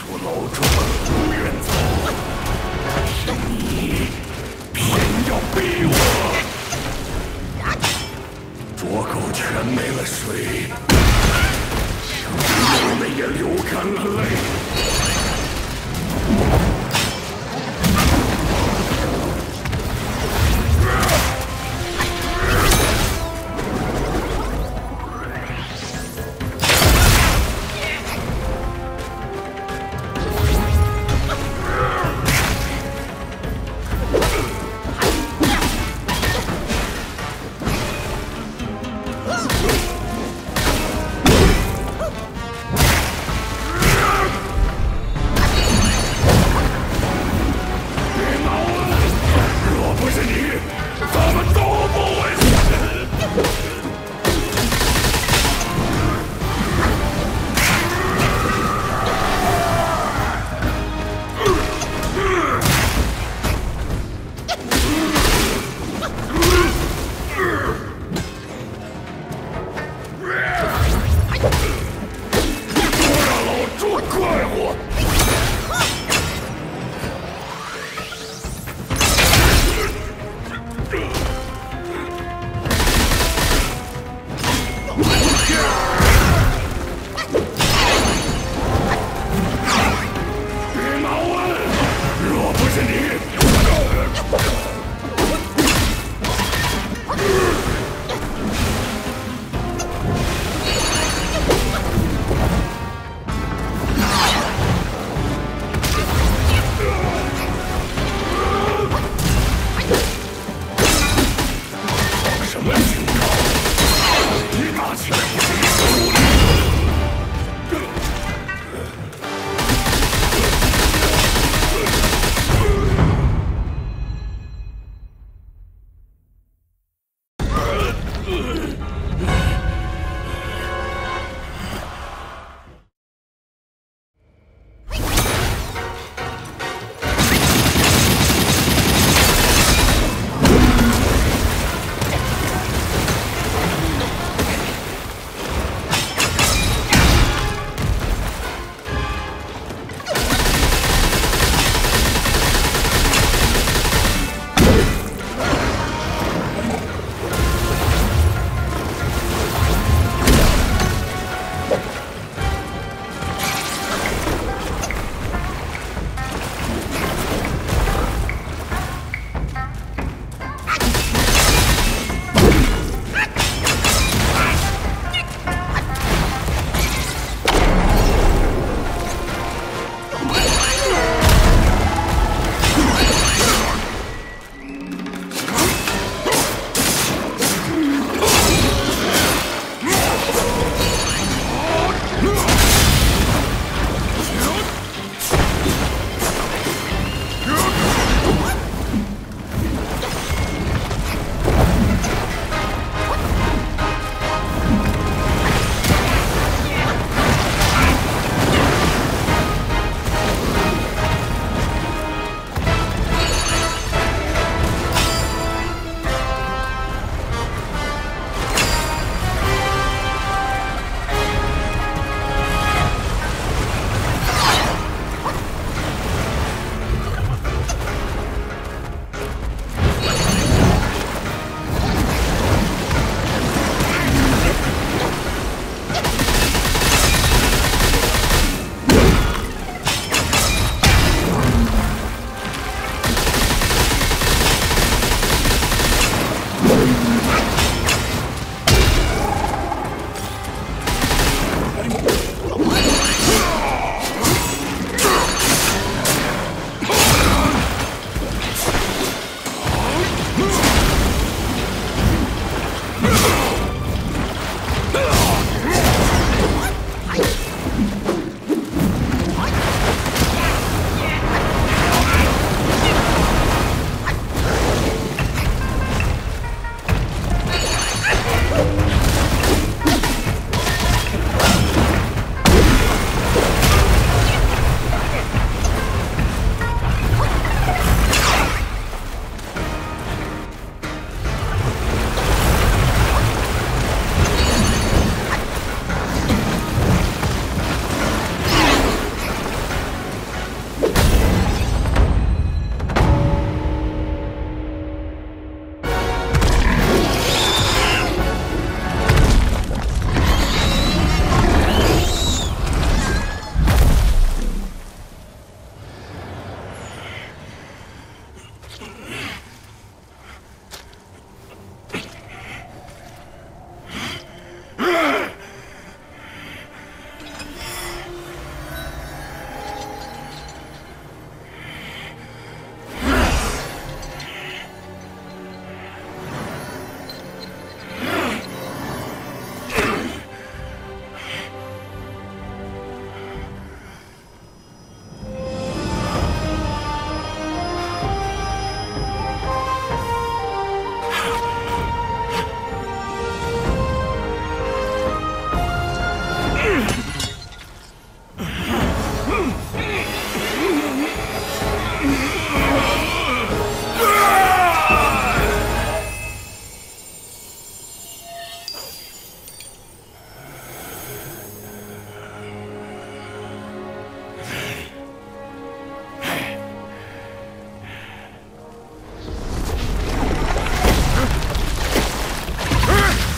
出老庄不愿走，是你偏要逼我。浊狗全没了水，小妹也流干了泪。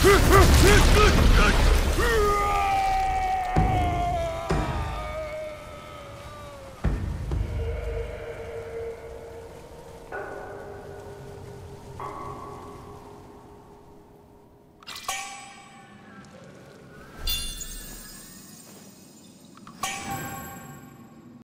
Huh?